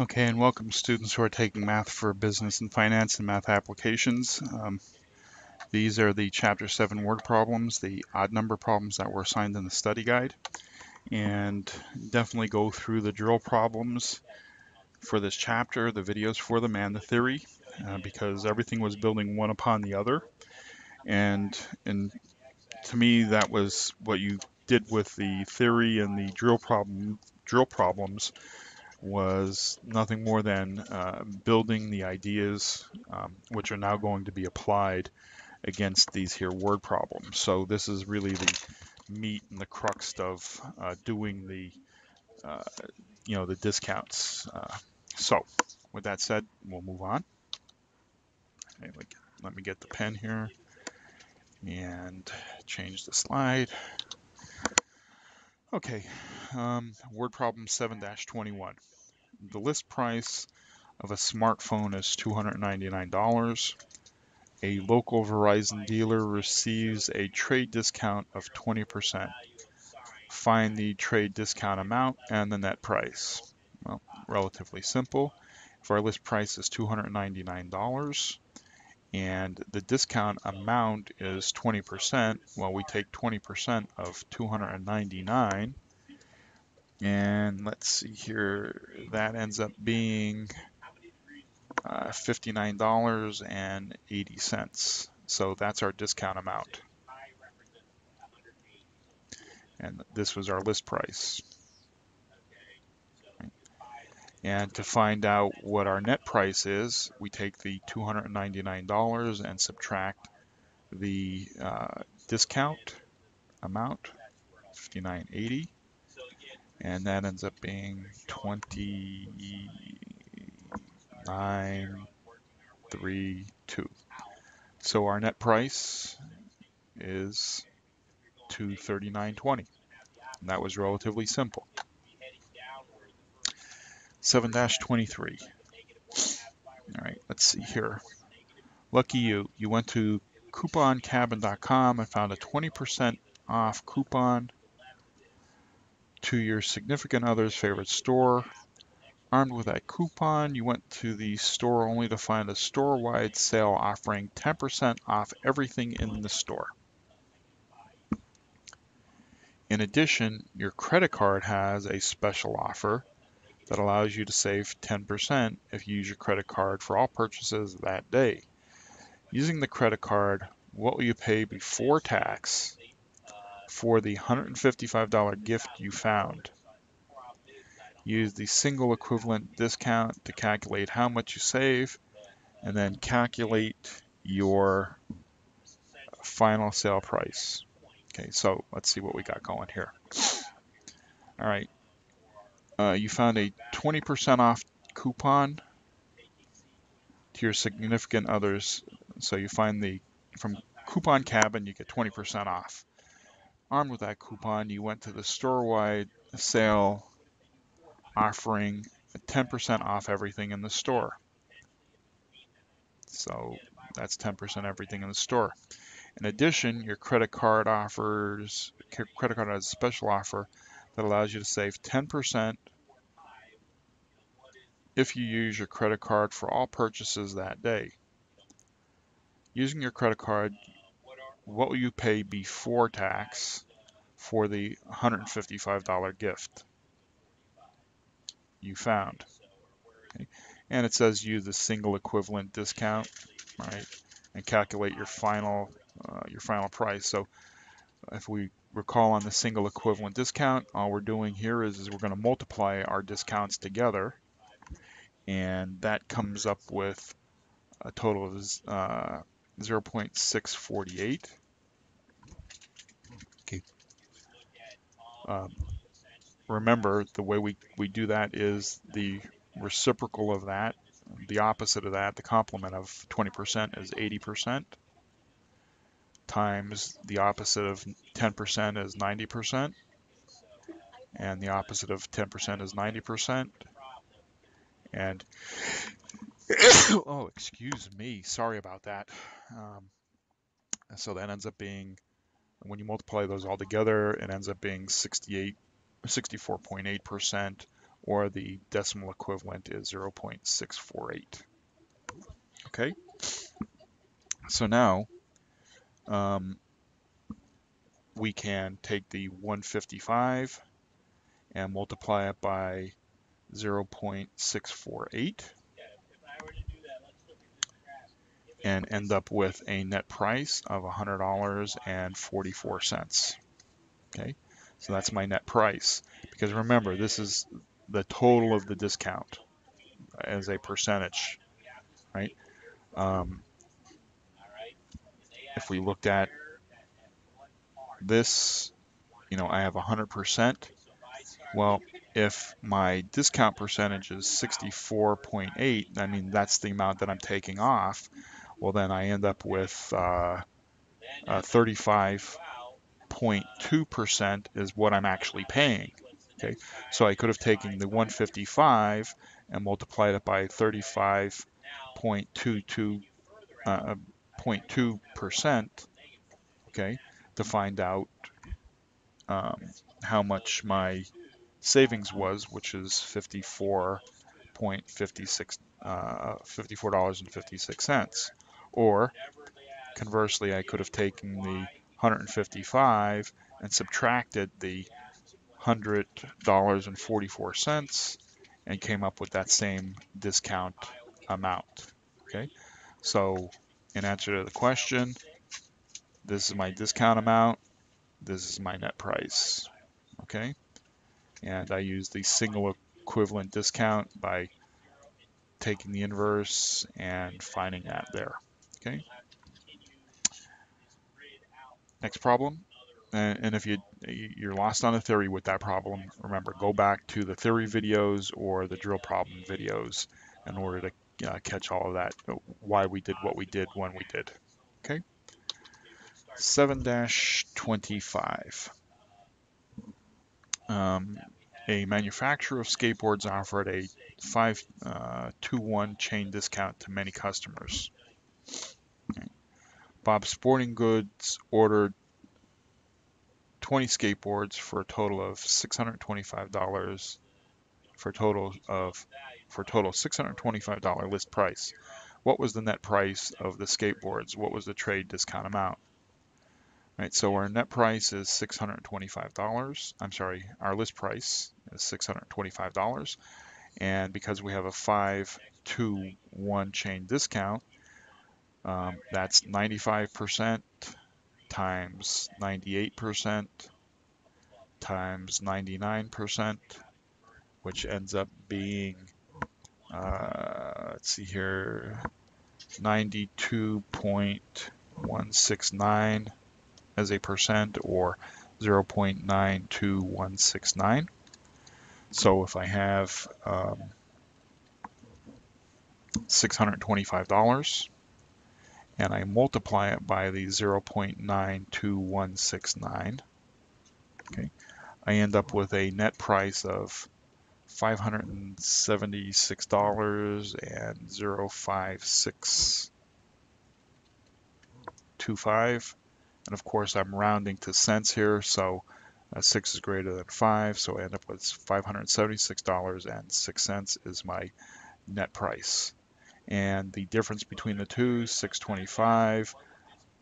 Okay, and welcome students who are taking Math for Business and Finance and Math Applications. Um, these are the Chapter 7 word problems, the odd number problems that were assigned in the study guide. And definitely go through the drill problems for this chapter, the videos for them, and the theory, uh, because everything was building one upon the other. And, and to me, that was what you did with the theory and the drill problem drill problems was nothing more than uh, building the ideas um, which are now going to be applied against these here word problems. So this is really the meat and the crux of uh, doing the, uh, you know, the discounts. Uh, so with that said, we'll move on. Okay, let me get the pen here and change the slide. Okay, um, word problem 7-21 the list price of a smartphone is $299. A local Verizon dealer receives a trade discount of 20%. Find the trade discount amount and the net price. Well, relatively simple. If our list price is $299 and the discount amount is 20%, well, we take 20% of 299 and let's see here, that ends up being uh, $59.80. So that's our discount amount. And this was our list price. And to find out what our net price is, we take the $299 and subtract the uh, discount amount, 59.80 and that ends up being 29.32. So our net price is 239.20. And that was relatively simple. 7-23. All right, let's see here. Lucky you, you went to couponcabin.com and found a 20% off coupon to your significant other's favorite store. Armed with that coupon, you went to the store only to find a store-wide sale offering 10% off everything in the store. In addition, your credit card has a special offer that allows you to save 10% if you use your credit card for all purchases that day. Using the credit card, what will you pay before tax for the $155 gift you found. Use the single equivalent discount to calculate how much you save and then calculate your final sale price. Okay, so let's see what we got going here. All right, uh, you found a 20% off coupon to your significant others. So you find the, from Coupon Cabin, you get 20% off. Armed with that coupon, you went to the store-wide sale offering 10% off everything in the store. So that's 10% everything in the store. In addition, your credit card offers, credit card has a special offer that allows you to save 10% if you use your credit card for all purchases that day. Using your credit card, what will you pay before tax for the $155 gift you found? Okay. And it says use the single equivalent discount, right, and calculate your final uh, your final price. So if we recall on the single equivalent discount, all we're doing here is, is we're going to multiply our discounts together, and that comes up with a total of uh, 0.648. Um, remember, the way we, we do that is the reciprocal of that, the opposite of that, the complement of 20% is 80%, times the opposite of 10% is 90%, and the opposite of 10% is 90%. And, oh, excuse me, sorry about that. Um, so that ends up being when you multiply those all together, it ends up being 68, 64.8% or the decimal equivalent is 0.648. Okay, so now um, we can take the 155 and multiply it by 0.648 and end up with a net price of $100.44. Okay, so that's my net price. Because remember, this is the total of the discount as a percentage, right? Um, if we looked at this, you know, I have 100%. Well, if my discount percentage is 64.8, I mean, that's the amount that I'm taking off well then I end up with uh, 35.2% is what I'm actually paying. Okay, so I could have taken the 155 and multiplied it by 35.22 uh, 0.2%, okay, to find out um, how much my savings was, which is 54.56 uh, $54.56. Or conversely, I could have taken the 155 and subtracted the $100.44 and came up with that same discount amount. Okay, so in answer to the question, this is my discount amount, this is my net price. Okay, and I use the single equivalent discount by taking the inverse and finding that there. Okay. Next problem. And, if you, you're lost on a theory with that problem, remember, go back to the theory videos or the drill problem videos in order to uh, catch all of that, why we did what we did when we did. Okay. 7-25. Um, a manufacturer of skateboards offered a 5 uh, to 1 chain discount to many customers. Bob Sporting Goods ordered 20 skateboards for a total of $625 for a total of for a total $625 list price. What was the net price of the skateboards? What was the trade discount amount? Right, so our net price is $625. I'm sorry, our list price is $625. And because we have a 5 to 1 chain discount, um, that's 95% times 98% times 99%, which ends up being, uh, let's see here, 92.169 as a percent or 0.92169. So if I have um, $625 and I multiply it by the 0.92169, okay, I end up with a net price of $576 and of course, I'm rounding to cents here, so uh, 6 is greater than 5, so I end up with $576.06 is my net price. And the difference between the two 625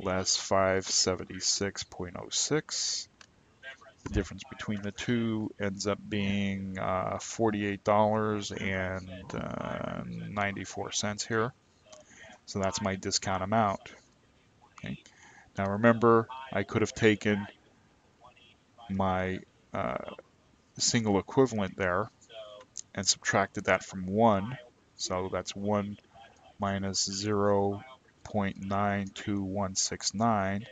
less 576.06 the difference between the two ends up being uh, $48.94 uh, here. So that's my discount amount. Okay now remember I could have taken my uh, single equivalent there and subtracted that from 1 so that's 1 minus 0.92169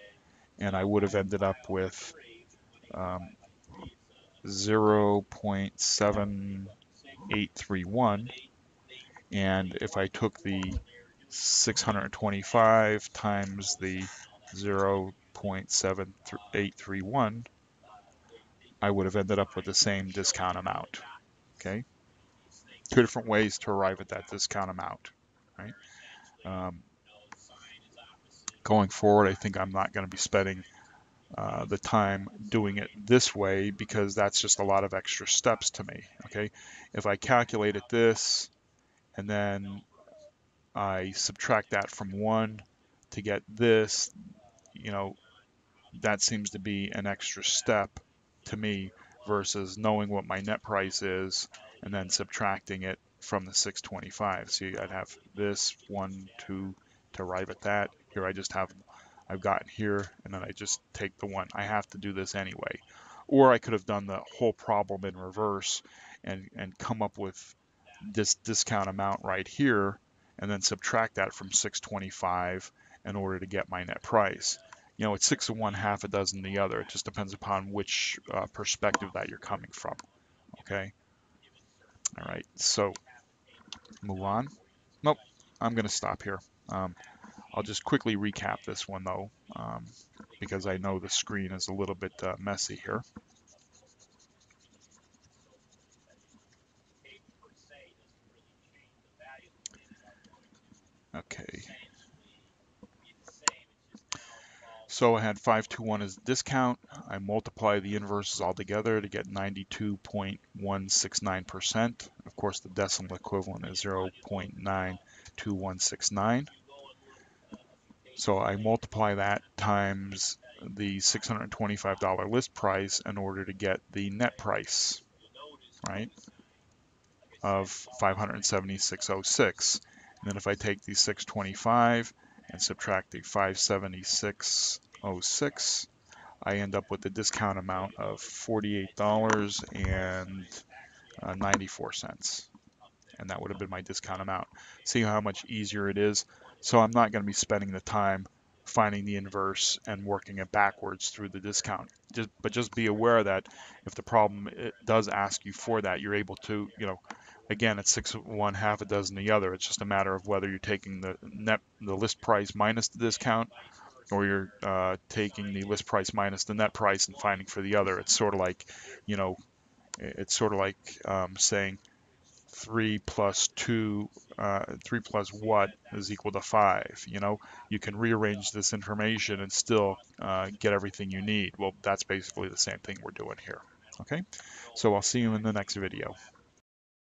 and I would have ended up with um, 0.7831 and if I took the 625 times the 0.7831 I would have ended up with the same discount amount okay two different ways to arrive at that discount amount right? Um, going forward, I think I'm not going to be spending uh, the time doing it this way because that's just a lot of extra steps to me. Okay, if I calculated this and then I subtract that from one to get this, you know, that seems to be an extra step to me versus knowing what my net price is and then subtracting it from the 625. So I'd have this one, two to arrive at that. Here I just have, I've gotten here and then I just take the one. I have to do this anyway. Or I could have done the whole problem in reverse and, and come up with this discount amount right here and then subtract that from 625 in order to get my net price. You know, it's six of one, half a dozen the other. It just depends upon which uh, perspective that you're coming from. Okay. All right. So move on. Nope. I'm going to stop here. Um, I'll just quickly recap this one though, um, because I know the screen is a little bit uh, messy here. Okay. So I had 521 as discount. I multiply the inverses all together to get 92.169%. Of course, the decimal equivalent is 0.92169. So I multiply that times the $625 list price in order to get the net price, right, of 576.06. And then if I take the 625 and subtract the 576.06, I end up with a discount amount of $48.94. Uh, and that would have been my discount amount. See how much easier it is? So I'm not going to be spending the time finding the inverse and working it backwards through the discount. Just, but just be aware that if the problem does ask you for that, you're able to, you know, again, it's six one, half a dozen the other. It's just a matter of whether you're taking the net, the list price minus the discount, or you're uh, taking the list price minus the net price and finding for the other. It's sort of like, you know, it's sort of like um, saying 3 plus 2, uh, 3 plus what is equal to 5. You know, you can rearrange this information and still uh, get everything you need. Well, that's basically the same thing we're doing here. Okay, so I'll see you in the next video.